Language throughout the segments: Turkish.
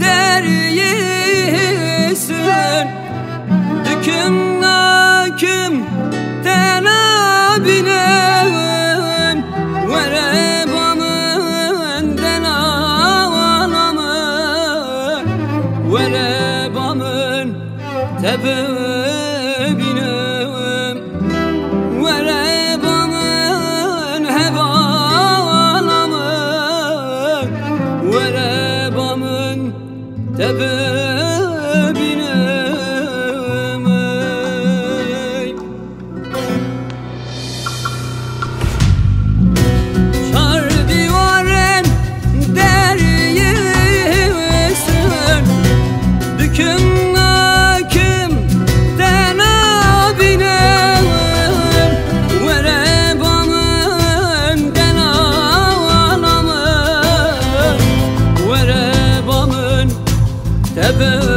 deryisin Düküm naküm tenabinem. Verebamın denanamın Verebamın tebim Debil Never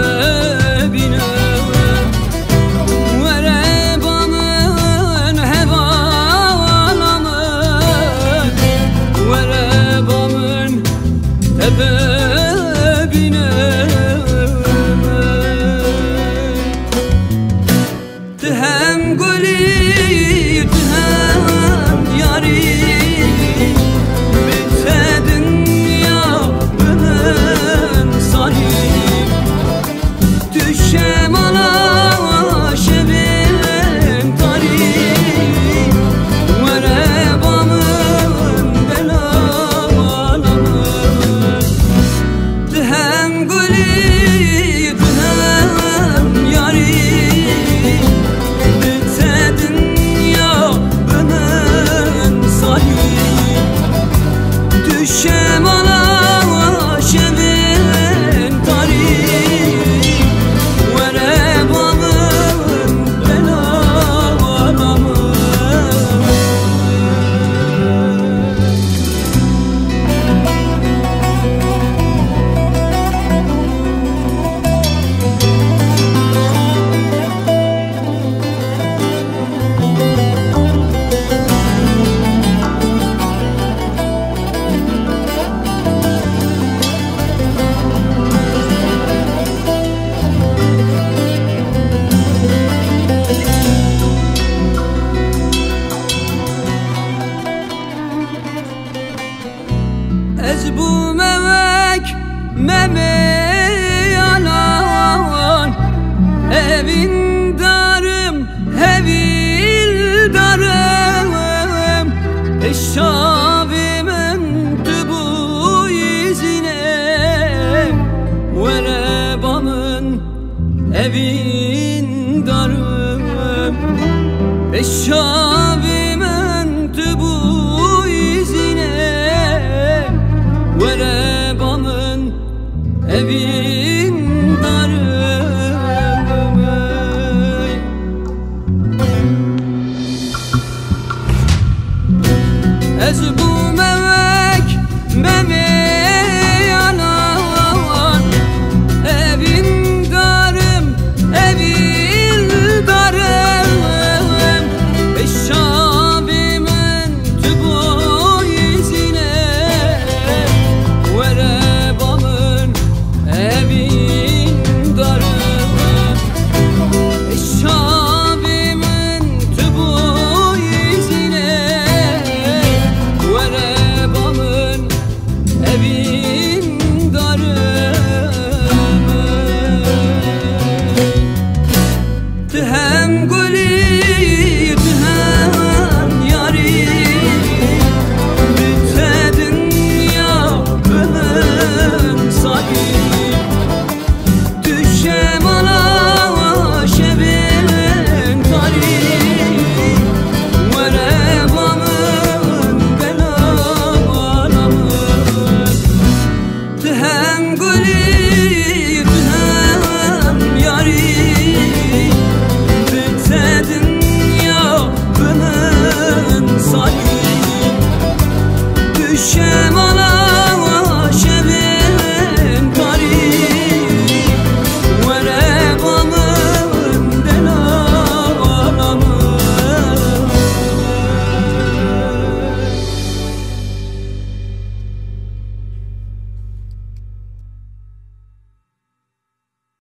说